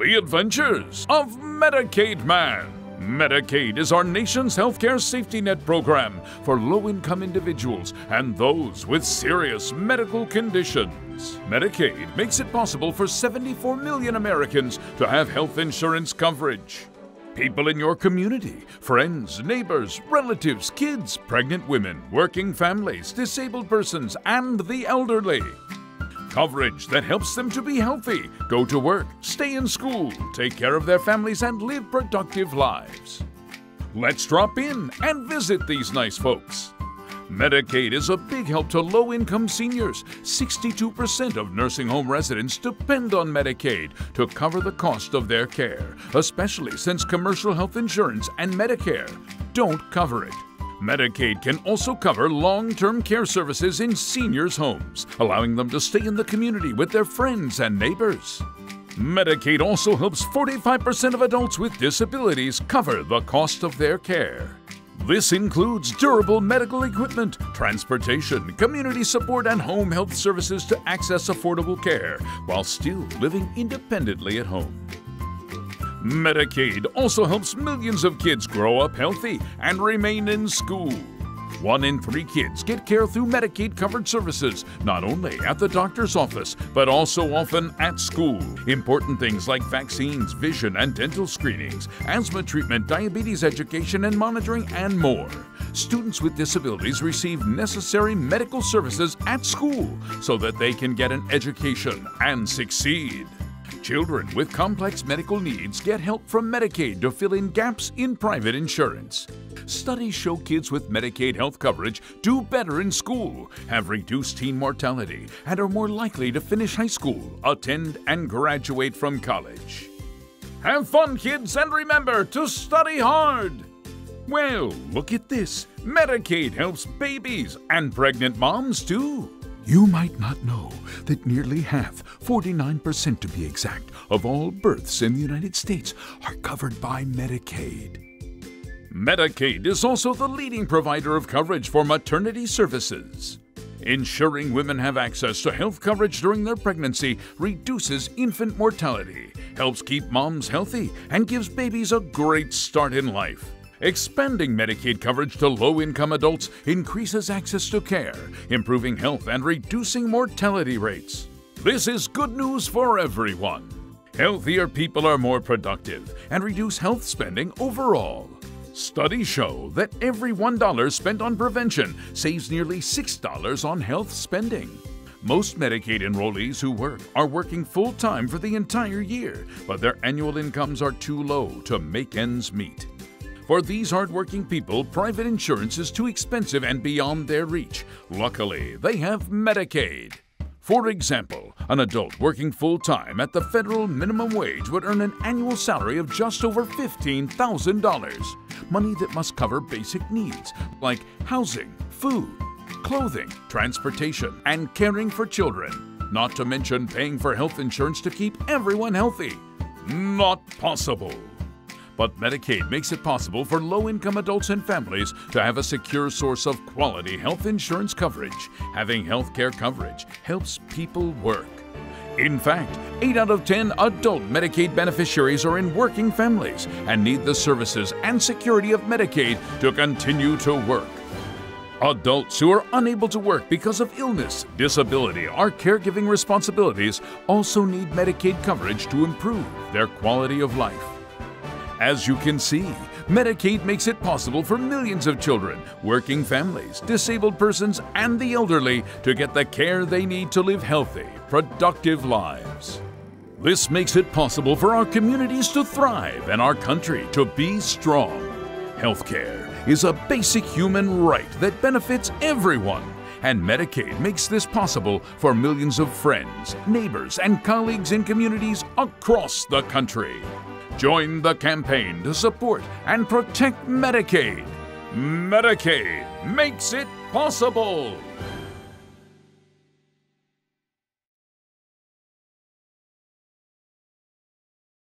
The Adventures of Medicaid Man. Medicaid is our nation's healthcare safety net program for low income individuals and those with serious medical conditions. Medicaid makes it possible for 74 million Americans to have health insurance coverage. People in your community, friends, neighbors, relatives, kids, pregnant women, working families, disabled persons, and the elderly. Coverage that helps them to be healthy, go to work, stay in school, take care of their families, and live productive lives. Let's drop in and visit these nice folks. Medicaid is a big help to low income seniors. 62% of nursing home residents depend on Medicaid to cover the cost of their care, especially since commercial health insurance and Medicare don't cover it. Medicaid can also cover long term care services in seniors' homes, allowing them to stay in the community with their friends and neighbors. Medicaid also helps 45% of adults with disabilities cover the cost of their care. This includes durable medical equipment, transportation, community support, and home health services to access affordable care while still living independently at home. Medicaid also helps millions of kids grow up healthy and remain in school. One in three kids get care through Medicaid covered services, not only at the doctor's office, but also often at school. Important things like vaccines, vision and dental screenings, asthma treatment, diabetes education and monitoring, and more. Students with disabilities receive necessary medical services at school so that they can get an education and succeed. Children with complex medical needs get help from Medicaid to fill in gaps in private insurance. Studies show kids with Medicaid health coverage do better in school, have reduced teen mortality, and are more likely to finish high school, attend, and graduate from college. Have fun, kids, and remember to study hard! Well, look at this. Medicaid helps babies and pregnant moms too. You might not know that nearly half, 49% to be exact, of all births in the United States are covered by Medicaid. Medicaid is also the leading provider of coverage for maternity services. Ensuring women have access to health coverage during their pregnancy reduces infant mortality, helps keep moms healthy, and gives babies a great start in life. Expanding Medicaid coverage to low income adults increases access to care, improving health and reducing mortality rates. This is good news for everyone. Healthier people are more productive and reduce health spending overall. Studies show that every $1 spent on prevention saves nearly $6 on health spending. Most Medicaid enrollees who work are working full time for the entire year, but their annual incomes are too low to make ends meet. For these hardworking people, private insurance is too expensive and beyond their reach. Luckily, they have Medicaid. For example, an adult working full time at the federal minimum wage would earn an annual salary of just over $15,000. Money that must cover basic needs like housing, food, clothing, transportation, and caring for children. Not to mention paying for health insurance to keep everyone healthy. Not possible. But Medicaid makes it possible for low income adults and families to have a secure source of quality health insurance coverage. Having health care coverage helps people work. In fact, 8 out of 10 adult Medicaid beneficiaries are in working families and need the services and security of Medicaid to continue to work. Adults who are unable to work because of illness, disability, or caregiving responsibilities also need Medicaid coverage to improve their quality of life. As you can see, Medicaid makes it possible for millions of children, working families, disabled persons, and the elderly to get the care they need to live healthy, productive lives. This makes it possible for our communities to thrive and our country to be strong. Healthcare is a basic human right that benefits everyone, and Medicaid makes this possible for millions of friends, neighbors, and colleagues in communities across the country. Join the campaign to support and protect Medicaid. Medicaid makes it possible.